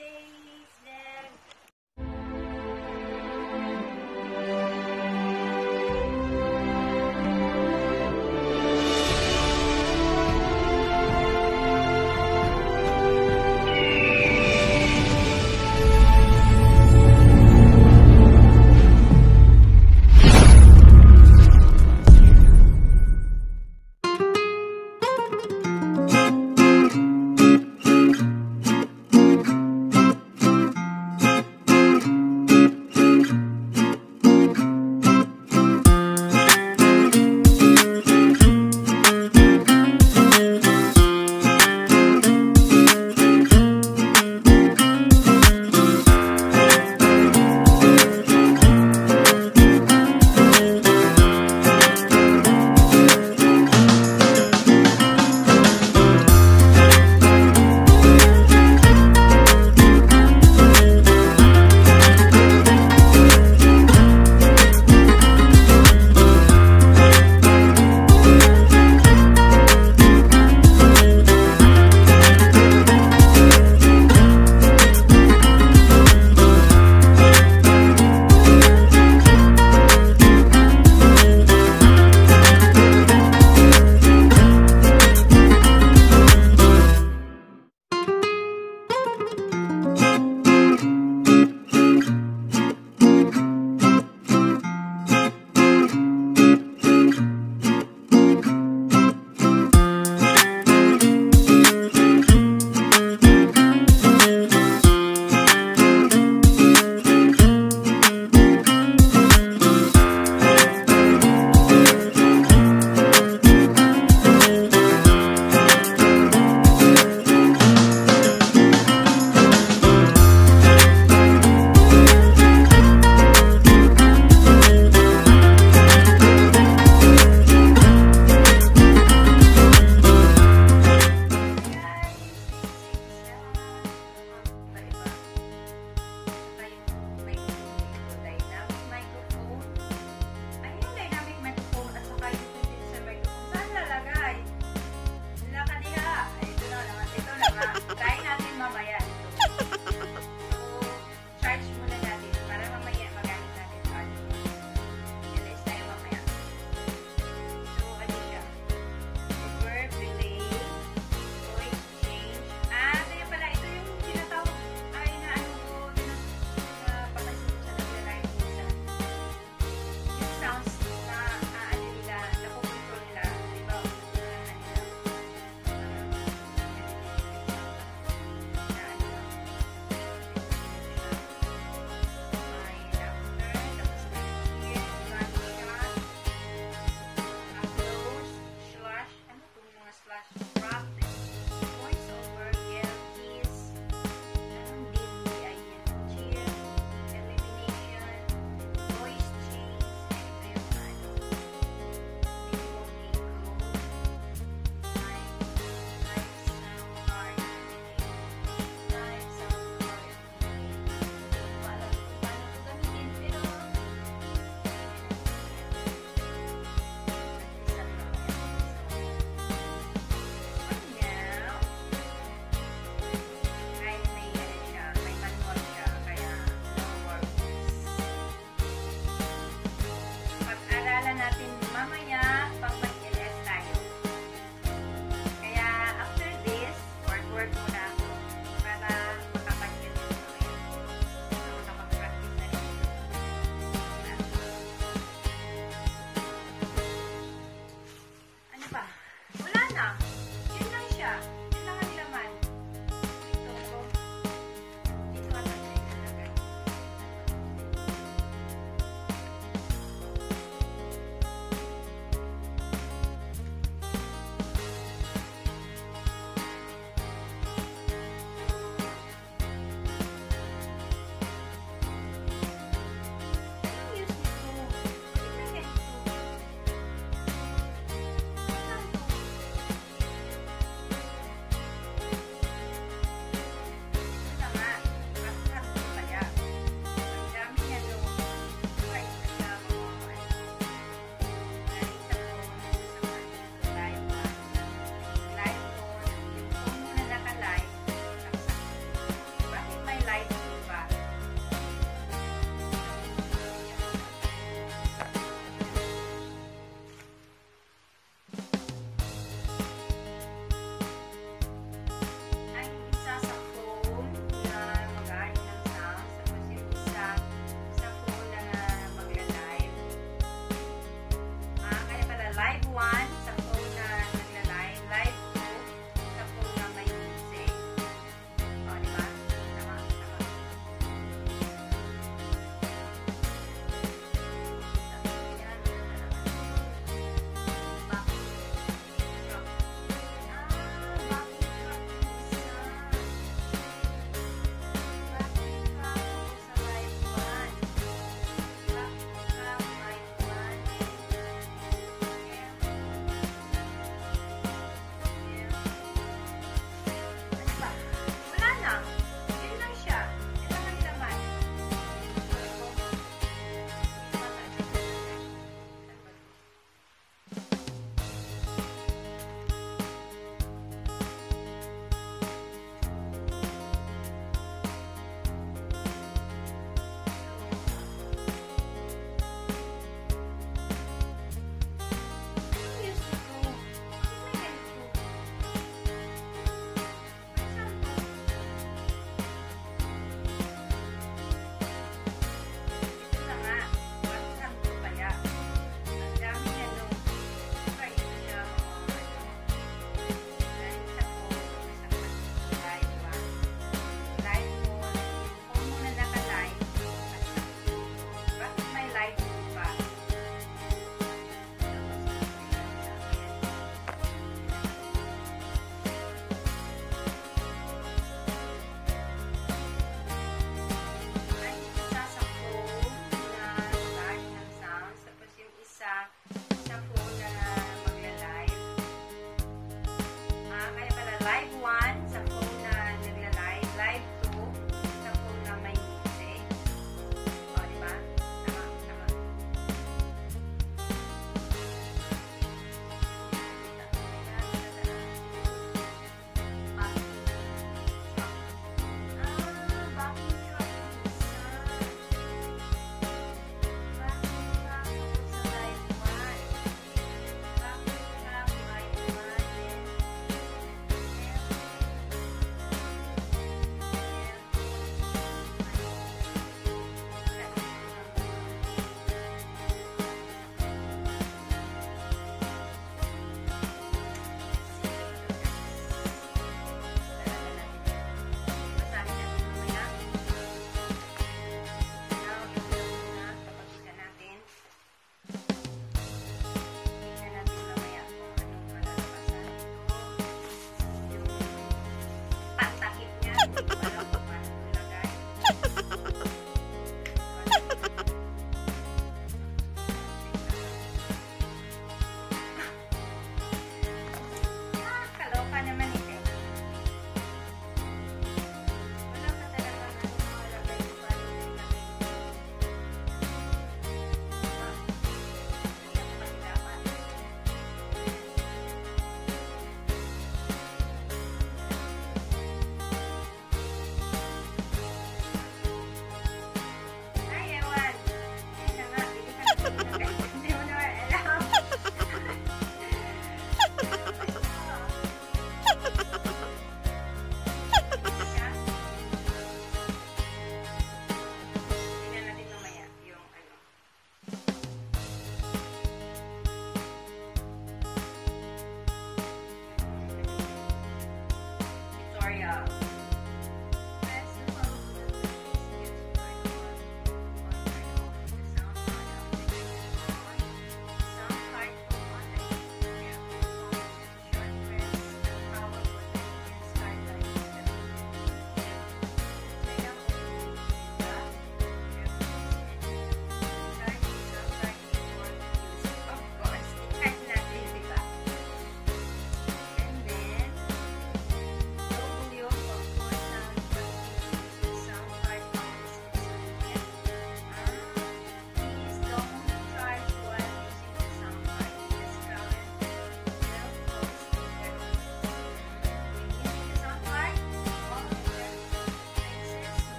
Bella